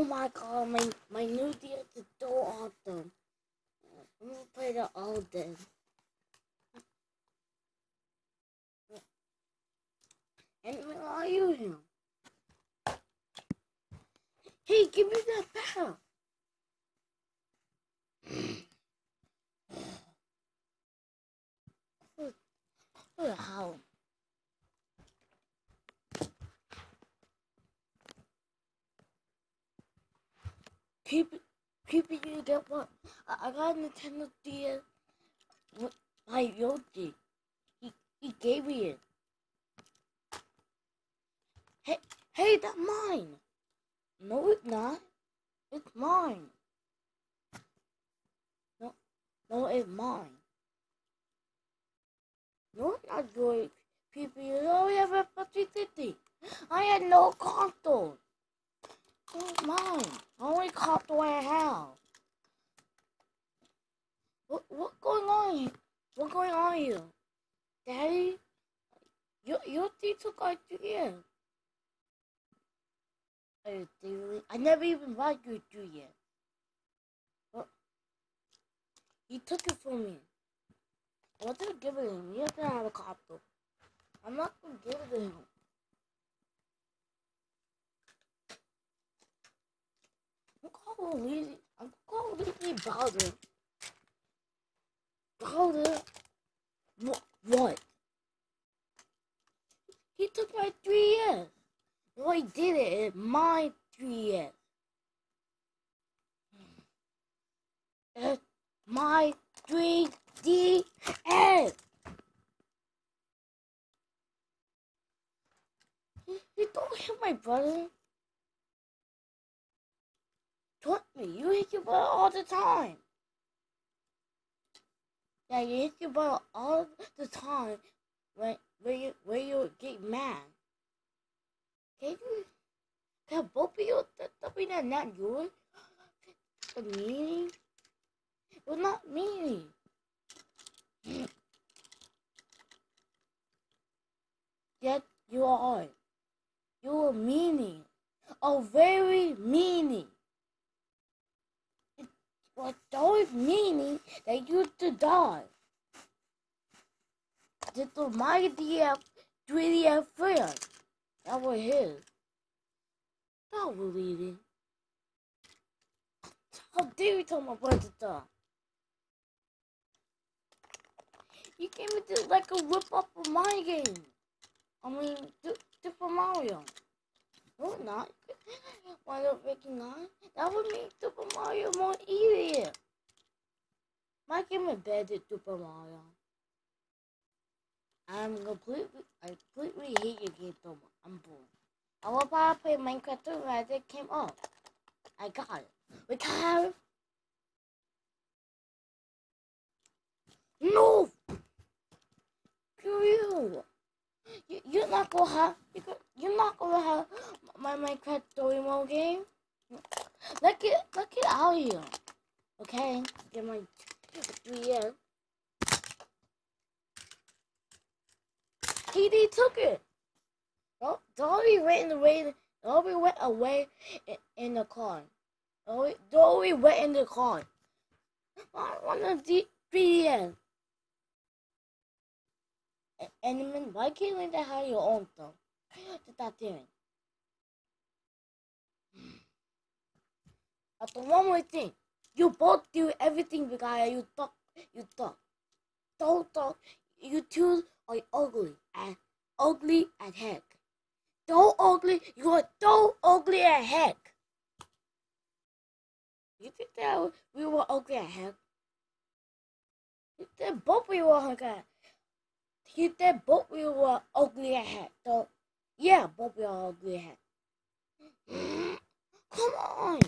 Oh my god, my my new deal is so awesome. I'm gonna play that all day. And where are you him? Hey, give me that back. Oh, how? Keep it, you get what? I, got a Nintendo DS with my Yoshi. He, he gave me it. Hey, hey, that's mine. No, it's not. It's mine. No, no, it's mine. No, it's not yours. People, you only have a 50 I had no console. It's mine. Only caught the way I have. What, what's going on? What's going on here? Daddy? You, you took our they really, I never even bought you two yet. What? He took it from me. I it to him. He doesn't have a copter. I'm not gonna give it to him. Lizzie. I'm Lizzie Bowser. Bowser. What? What? He took my three years. No, I did it. It's my 3DS. It's my 3DS. You don't hit my brother. Trust me, you hit your brother all the time. Yeah, you hit your brother all the time when, when, you, when you get mad. Can you can both of you something that not yours? The meaning? Was not meaning. Yet you are. You are meaning. A very meaning. Was so meaning that you to die. This was my DF 3DF friend. That was his. Not believing. How dare you tell my brother to You gave me this like a rip up of my game. I mean, Super Mario. No, not. Why not making nine? That would make Super Mario more easier. My game is better Super Mario. I'm completely, I completely hate your game so much. I'm bored. I will probably play Minecraft too as it came up. I got it. We can No! You you're not gonna have you're not gonna have my Minecraft story mode game. Look it look it out here. Okay? Get my three years. He took it. Oh, Don't, Dolly went away. Dolly went away in, in the car. Dolly, went in the car. I want to be in. And then why can't you have your own stuff? What that doing? But one more thing, you both do everything because you talk, you talk. Don't talk. You two are ugly and ugly as heck. So ugly, you are so ugly as heck. You think that we were ugly as heck? You think both we were ugly. You think both we were ugly as heck. So yeah, both we are ugly as heck. Come on.